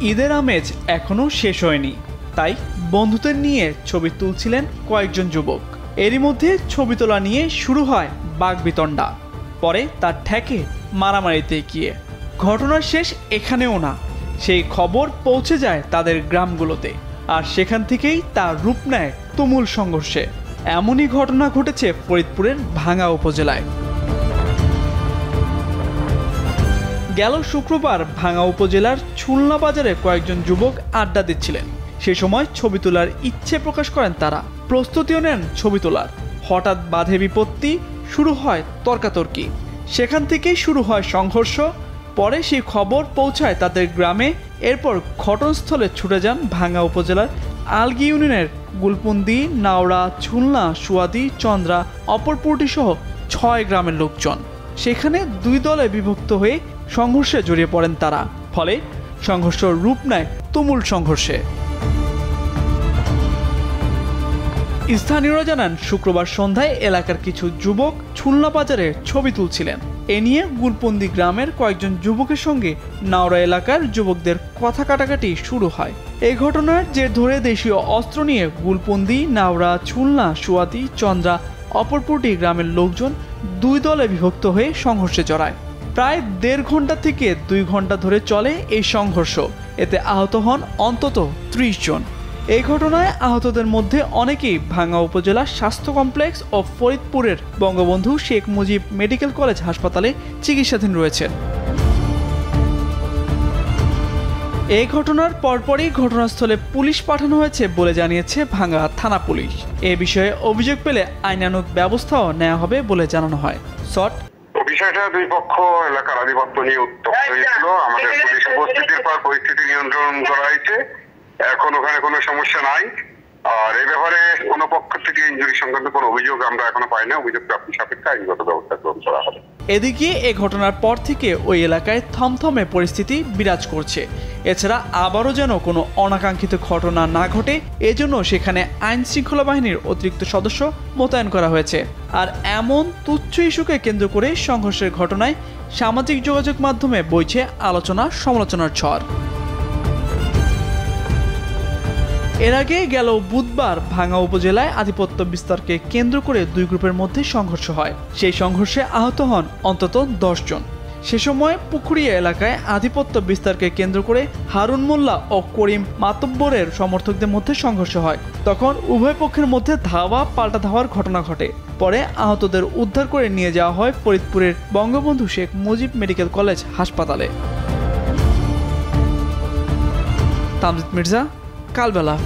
ঈদের আমেজ এখনও শেষ হয়নি। তাই বন্ধুদের নিয়ে ছবি তুলছিলেন কয়েকজন যুবক। এরই মধ্যে ছবি তোলা নিয়ে শুরু হয় বাগবিতণ্ডা পরে তার ঠেকে মারামারিতে গিয়ে। ঘটনার শেষ এখানেও না। সেই খবর পৌঁছে যায় তাদের গ্রামগুলোতে। আর সেখান থেকেই তার রূপ নেয় তুমুল সংঘর্ষে। এমনই ঘটনা ঘটেছে ফরিদপুরের ভাঙ্গা উপজেলায়। গেল শুক্রবার ভাঙ্গা উপজেলার ছুলনা বাজারে কয়েকজন যুবক আড্ডা দিচ্ছিলেন। সে সময় ছবি তোলার ইচ্ছে প্রকাশ করেন তারা। প্রস্তুতিও নেন ছবি তোলার। হঠাৎ বাধে বিপত্তি, শুরু হয় তর্কাতর্কি। সেখান থেকেই শুরু হয় সংঘর্ষ। পরে সেই খবর পৌঁছায় তাদের গ্রামে। এরপর ঘটনাস্থলে ছুটে যান ভাঙ্গা উপজেলার আলগি ইউনিয়নের গুলপুন্দি, নাওড়া, ছুলনা, সুয়াদি, চন্দ্রা অপরপুরটি সহ ছয় গ্রামের লোকজন। সেখানে দুই দলে বিভক্ত হয়ে সংঘর্ষে জড়িয়ে পড়েন তারা। ফলে সংঘর্ষ রূপ নেয় তুমুল সংঘর্ষে। স্থানীয়রা জানান, শুক্রবার সন্ধ্যায় এলাকার কিছু যুবক ছুলনা বাজারে ছবি তুলছিলেন। এ নিয়ে গুলপন্দি গ্রামের কয়েকজন যুবকের সঙ্গে নাওড়া এলাকার যুবকদের কথা কাটাকাটি শুরু হয়। এই ঘটনার জের ধরে দেশীয় অস্ত্র নিয়ে গুলপন্দি নাওড়া ছুলনা, সুয়াতি, চন্দ্রা, অপরপুরটি গ্রামের লোকজন দুই দলে বিভক্ত হয়ে সংঘর্ষে জড়ায়। প্রায় দেড় ঘণ্টা থেকে দুই ঘণ্টা ধরে চলে এই সংঘর্ষ। এতে আহত হন অন্তত ত্রিশ জন। এই ঘটনায় আহতদের মধ্যে অনেকেই ভাঙ্গা উপজেলা স্বাস্থ্য কমপ্লেক্স ও ফরিদপুরের বঙ্গবন্ধু শেখ মুজিব মেডিকেল কলেজ হাসপাতালে চিকিৎসাধীন রয়েছেন। এই ঘটনার পরপরই ঘটনাস্থলে পুলিশ পাঠানো হয়েছে বলে জানিয়েছে ভাঙ্গা থানা পুলিশ। এ বিষয়ে অভিযোগ পেলে আইনানুগ ব্যবস্থাও নেওয়া হবে বলে জানানো হয়। শট বিষয়টা দুই পক্ষ এলাকার আধিপত্য নিয়ে উত্তপ্ত হয়েছিল। আমাদের পুলিশ উপস্থিতির পর পরিস্থিতি নিয়ন্ত্রণ করা হয়েছে। এখন ওখানে কোনো সমস্যা নাই। আর এই ব্যাপারে কোনো পক্ষ থেকে ইঞ্জুরি সংক্রান্ত কোনো অভিযোগ আমরা এখনও পাই না অভিযোগ প্রাপ্তি সাপেক্ষে আইনগত ব্যবস্থা গ্রহণ করা হবে। এদিকে এ ঘটনার পর থেকে ওই এলাকায় থমথমে পরিস্থিতি বিরাজ করছে। এছাড়া আবারও যেন কোনো অনাকাঙ্ক্ষিত ঘটনা না ঘটে, এজন্য সেখানে আইন শৃঙ্খলা বাহিনীর অতিরিক্ত সদস্য মোতায়েন করা হয়েছে। আর এমন তুচ্ছ ইস্যুকে কেন্দ্র করে সংঘর্ষের ঘটনায় সামাজিক যোগাযোগ মাধ্যমে বইছে আলোচনা সমালোচনার ঝড়। এর আগে গেল বুধবার ভাঙ্গা উপজেলায় আধিপত্য বিস্তারকে কেন্দ্র করে দুই গ্রুপের মধ্যে সংঘর্ষ হয়। সেই সংঘর্ষে আহত হন অন্তত দশ জন। সে সময় পুকুরিয়া এলাকায় আধিপত্য বিস্তারকে কেন্দ্র করে হারুন মোল্লা ও করিম মাতব্বরের সমর্থকদের মধ্যে সংঘর্ষ হয়। তখন উভয় পক্ষের মধ্যে ধাওয়া পাল্টা ধাওয়ার ঘটনা ঘটে। পরে আহতদের উদ্ধার করে নিয়ে যাওয়া হয় ফরিদপুরের বঙ্গবন্ধু শেখ মুজিব মেডিকেল কলেজ হাসপাতালে। তামজিদ মির্জা Kalvela.